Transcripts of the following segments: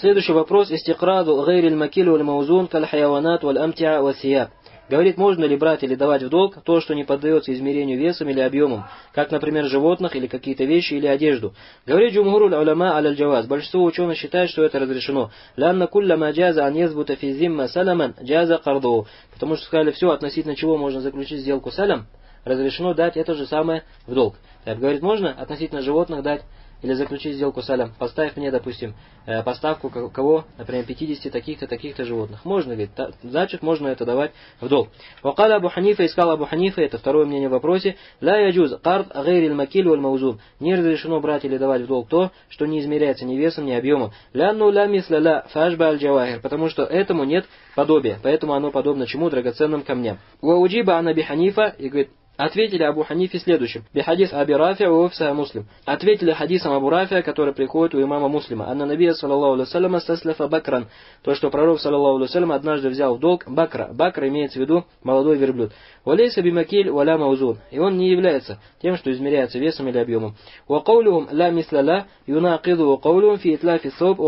Следующий вопрос. Истикраду гайриль макиль валь маузун каль хайаванат валь амтиа валь Говорит, можно ли брать или давать в долг то, что не поддается измерению весом или объемом, как, например, животных или какие-то вещи или одежду. Говорит Джумгуруль уляма аль джаваз. Большинство ученых считает, что это разрешено. Лянна кулля маджаза ан езбута физимма саламан джаза карду. Потому что сказали, все, относительно чего можно заключить сделку салям, разрешено дать это же самое в долг. Так, говорит, можно относительно животных дать или заключить сделку с Алям, поставь мне, допустим, э, поставку кого, например, 50 таких-то, таких-то животных. Можно ведь, значит, можно это давать в долг. Вакаля Абу Ханифа, искал Абу Ханифа, это второе мнение в вопросе, ла яджуз карт гайрил макиль валь маузун. Не разрешено брать или давать в долг то, что не измеряется ни весом, ни объемом. Лянну ла мисля ла фашба аль джавахир, потому что этому нет подобия, поэтому оно подобно чему драгоценным камням. Уауджиба анаби Ханифа, и говорит, Ответили Абу Ханифе следующим. Бихадис Аби Рафия у Офса Муслим. Ответили хадисом Абу Рафия, который приходит у имама Муслима. Анна Набия, саллаллаху алейhi стаслифа Бакран. То, что пророк, саллаллаху алейhi однажды взял в долг Бакра. Бакра имеется в виду молодой верблюд. Валейса бимакиль валя маузун. И он не является тем, что измеряется весом или объемом. Вакаулюхум ла мисла ла юнакиду вакаулюхум фи итлафи соб.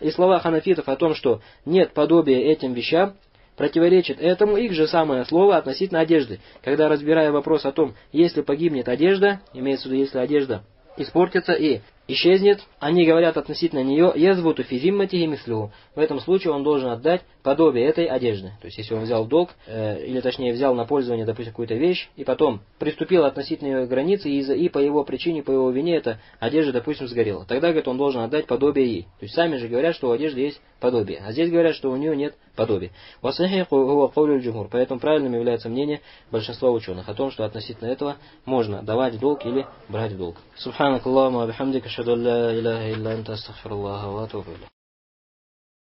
И слова ханафитов о том, что нет подобия этим вещам, Противоречит этому их же самое слово относительно одежды. Когда разбирая вопрос о том, если погибнет одежда, имеется в виду, если одежда испортится и исчезнет, они говорят относительно нее «язвуту физиммати и мислюху». В этом случае он должен отдать подобие этой одежды. То есть, если он взял в долг, э, или точнее взял на пользование, допустим, какую-то вещь, и потом приступил относительно ее границы, и, и по его причине, по его вине эта одежда, допустим, сгорела. Тогда, говорит, он должен отдать подобие ей. То есть, сами же говорят, что у одежды есть подобие. А здесь говорят, что у нее нет подобия. Поэтому правильным является мнение большинства ученых о том, что относительно этого можно давать в долг или брать в долг. Субханакаллаху أشهد أن لا إله إلا أنت أستغفر الله وأتوب إليه